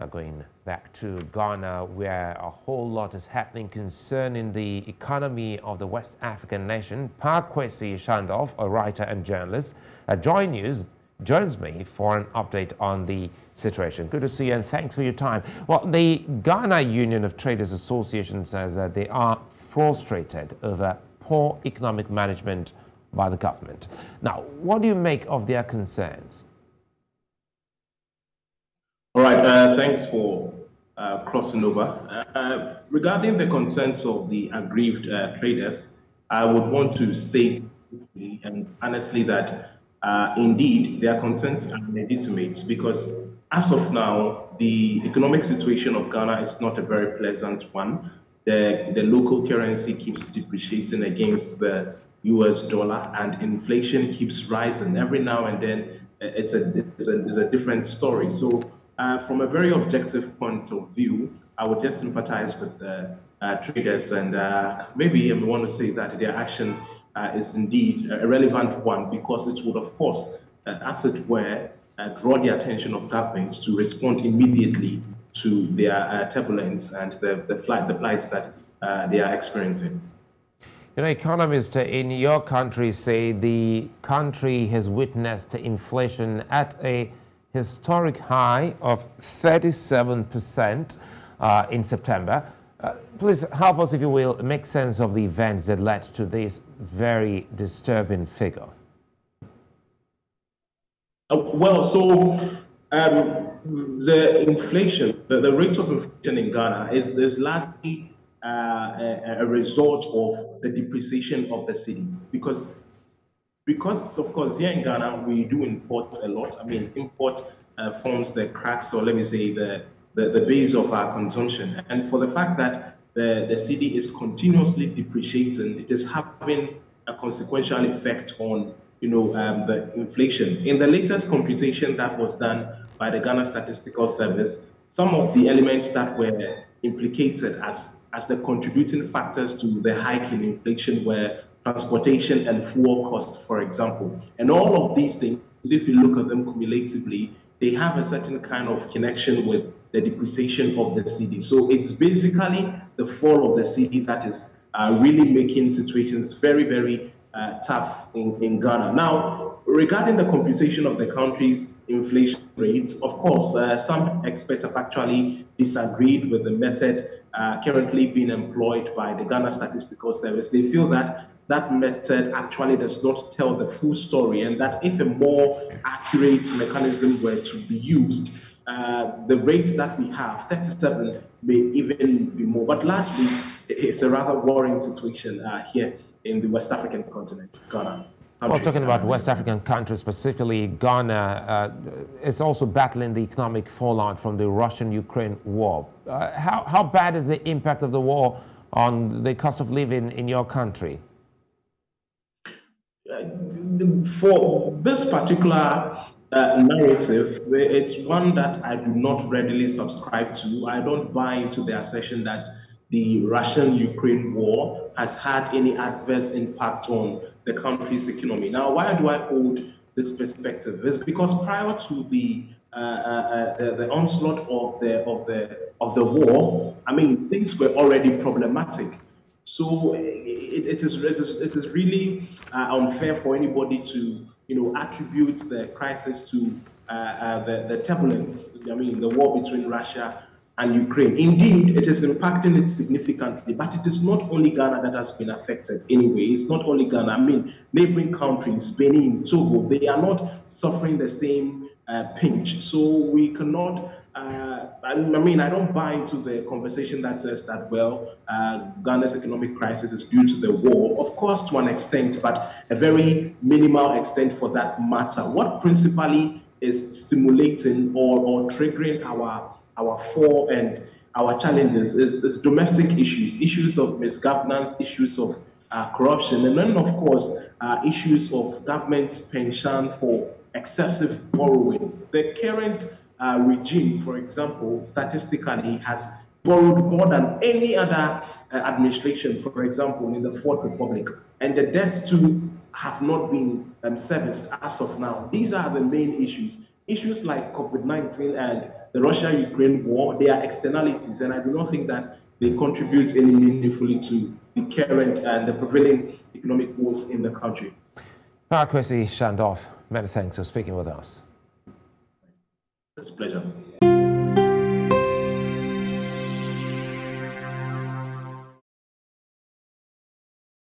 Now going back to Ghana, where a whole lot is happening concerning the economy of the West African nation, Paa Kwesi Schandorf, a writer and journalist at Joy News, joins me for an update on the situation. Good to see you and thanks for your time. Well, the Ghana Union of Traders Association says that they are frustrated over poor economic management by the government. Now, what do you make of their concerns? All right, uh, thanks for uh, crossing over. Uh, regarding the concerns of the aggrieved uh, traders, I would want to state and honestly that uh, indeed their concerns are legitimate because as of now, the economic situation of Ghana is not a very pleasant one. The, the local currency keeps depreciating against the US dollar and inflation keeps rising. Every now and then, it's a, it's a, it's a different story. So uh, from a very objective point of view, I would just sympathize with the uh, traders and uh, maybe I want to say that their action uh, is indeed a relevant one because it would, of course, uh, as it were, uh, draw the attention of governments to respond immediately to their turbulence and the, the, flight, the plights that they are experiencing. You know, economists in your country say the country has witnessed inflation at a historic high of 37% uh, in September. Uh, please help us, if you will, make sense of the events that led to this very disturbing figure. Uh, well, so um, the inflation, the, the, rate of inflation in Ghana is, is largely uh, a, a, result of the depreciation of the cedi because because of course here in Ghana we do import a lot. I mean, import uh, forms the cracks, or let me say the, the, the base of our consumption. And for the fact that the, the cedi is continuously depreciating, it is having a consequential effect on you know um, the inflation. In the latest computation that was done by the Ghana Statistical Service, some of the elements that were implicated as as the contributing factors to the hike in inflation were transportation and fuel costs, for example. And all of these things, if you look at them cumulatively, they have a certain kind of connection with the depreciation of the cedi. So it's basically the fall of the cedi that is uh, really making situations very, very uh, tough in, in Ghana. Now, regarding the computation of the country's inflation rates, of course, uh, some experts have actually disagreed with the method uh, currently being employed by the Ghana Statistical Service. They feel that that method actually does not tell the full story, and that if a more accurate mechanism were to be used, uh, the rates that we have, 37, may even be more. But largely, it's a rather worrying situation uh, here in the West African continent, Ghana. Well, talking about West African countries, specifically Ghana, uh, is also battling the economic fallout from the Russian-Ukraine war. Uh, how, how bad is the impact of the war on the cost of living in your country? for this particular uh, narrative, it's one that I do not readily subscribe to. I don't buy into the assertion that the Russian-Ukraine war has had any adverse impact on the country's economy. Now, why do I hold this perspective? It's because prior to the uh, uh, uh the, the, onslaught of the of the of the war, I mean, things were already problematic. So it, it, is, it, is, it is really uh, unfair for anybody to you know, attribute the crisis to uh, uh, the, the turbulence, I mean, the war between Russia and Ukraine. Indeed, it is impacting it significantly, but it is not only Ghana that has been affected anyway. It's not only Ghana. I mean, neighboring countries, Benin, Togo, they are not suffering the same uh, pinch. So we cannot uh, I mean, I don't buy into the conversation that says that, well, uh, Ghana's economic crisis is due to the war. Of course, to an extent, but a very minimal extent for that matter. What principally is stimulating or, or triggering our, our fall and our challenges is, is domestic issues, issues of misgovernance, issues of uh, corruption, and then, of course, uh, issues of government's penchant for excessive borrowing. The current uh, regime, for example, statistically has borrowed more than any other uh, administration, for example, in the Fourth Republic, and the debts too have not been um, serviced as of now. These are the main issues. Issues like COVID-19 and the Russia-Ukraine war, they are externalities, and I do not think that they contribute any meaningfully to the current and the prevailing economic woes in the country. Kwesi Schandorf, many thanks for speaking with us. It's a pleasure.